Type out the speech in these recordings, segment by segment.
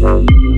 Thank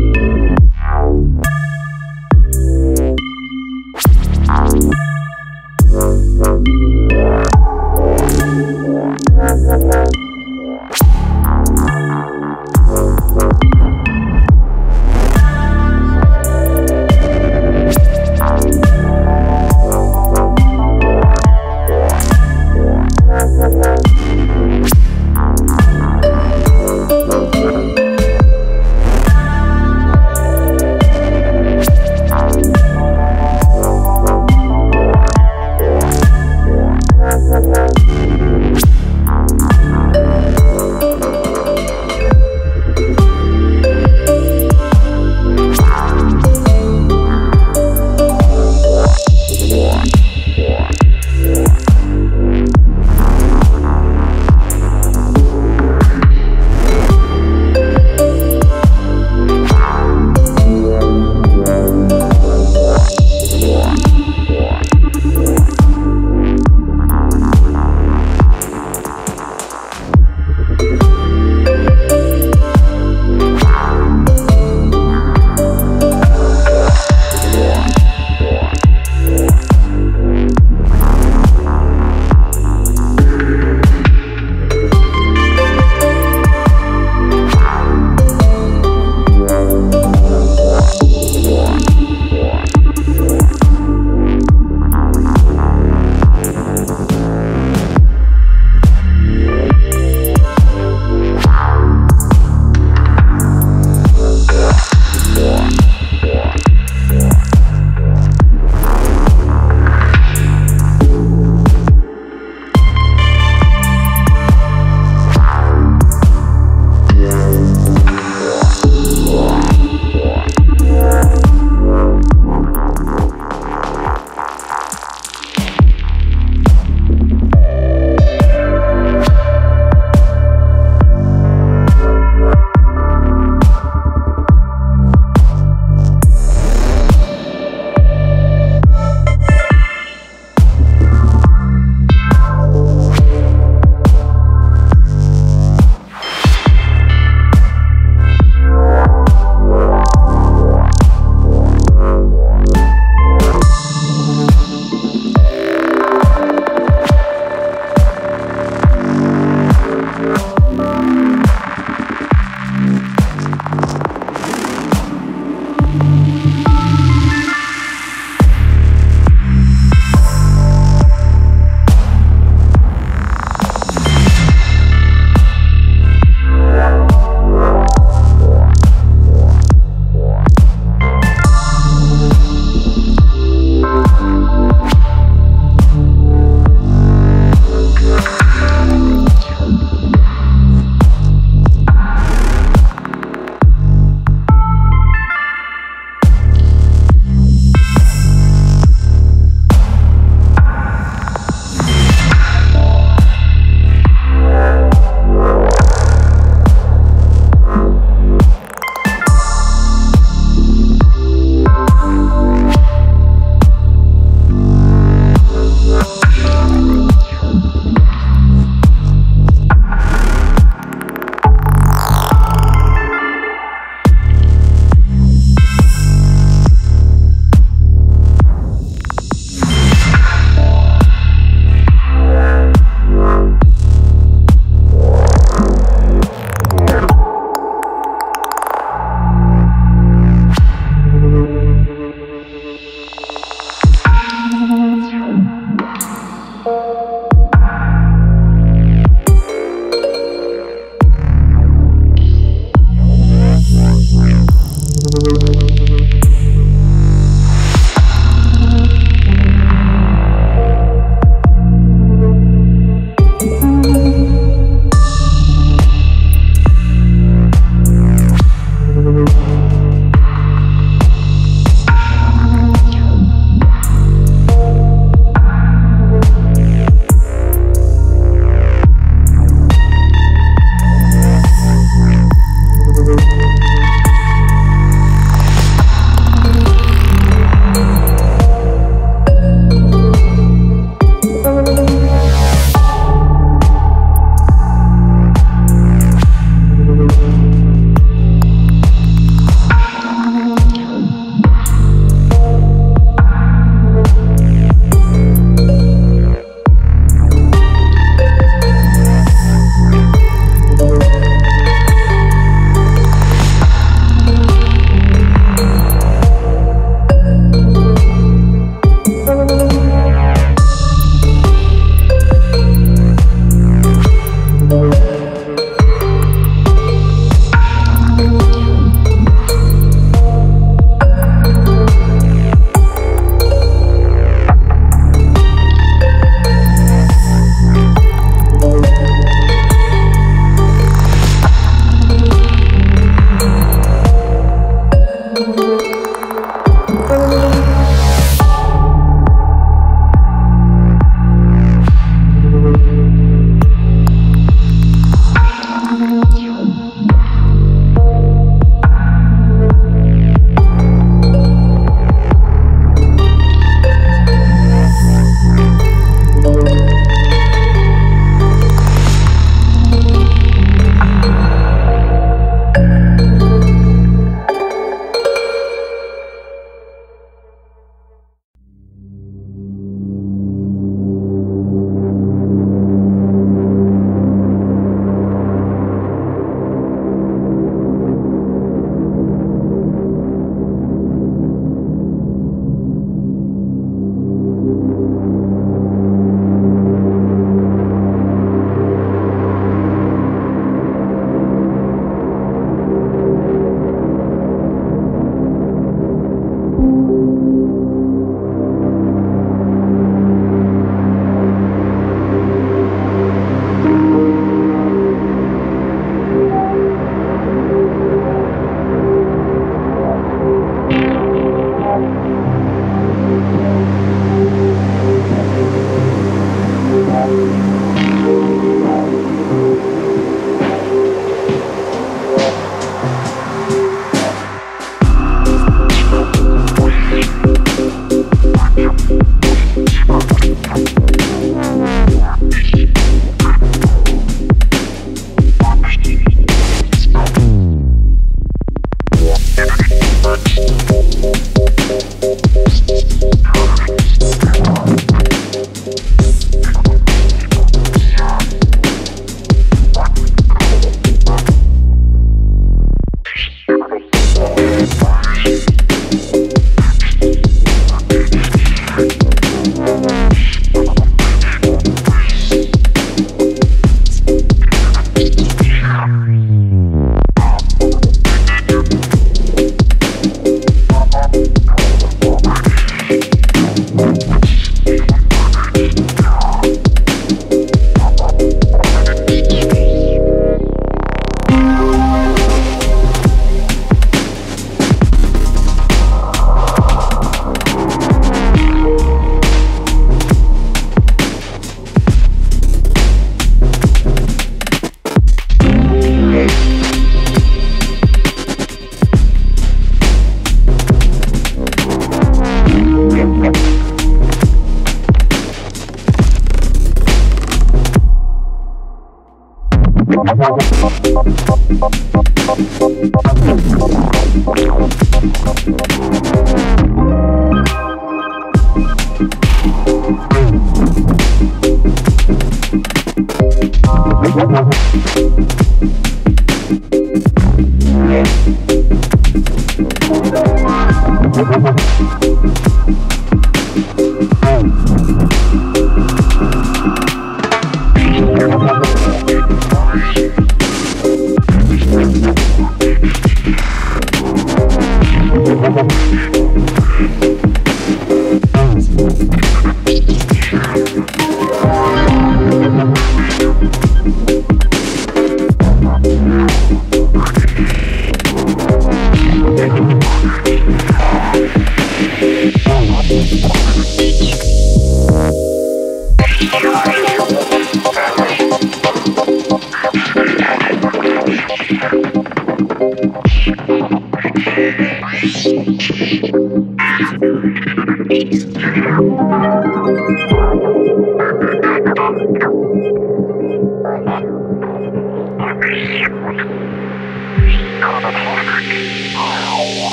Cut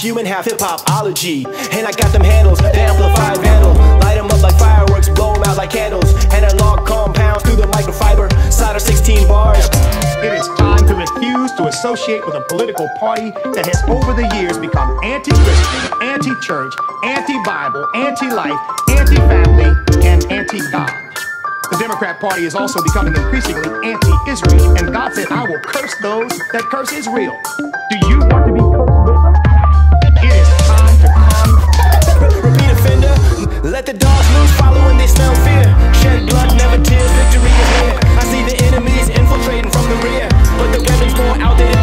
human, half hip hopology. And I got them handles, the amplified vandal. Light them up like fireworks, blow them out like candles. Analog compounds through the microfiber. Solder 16 bars. It is time to refuse to associate with a political party that has over the years become anti-Christian, anti-church, anti-Bible, anti-life, anti-family, and anti-God. The Democrat Party is also becoming increasingly anti-Israel, and God said, I will curse those that curse Israel. Do let the dogs loose, follow they smell fear. Shed blood, never tears, victory is here. I see the enemies infiltrating from the rear, but the weapon's more outdated than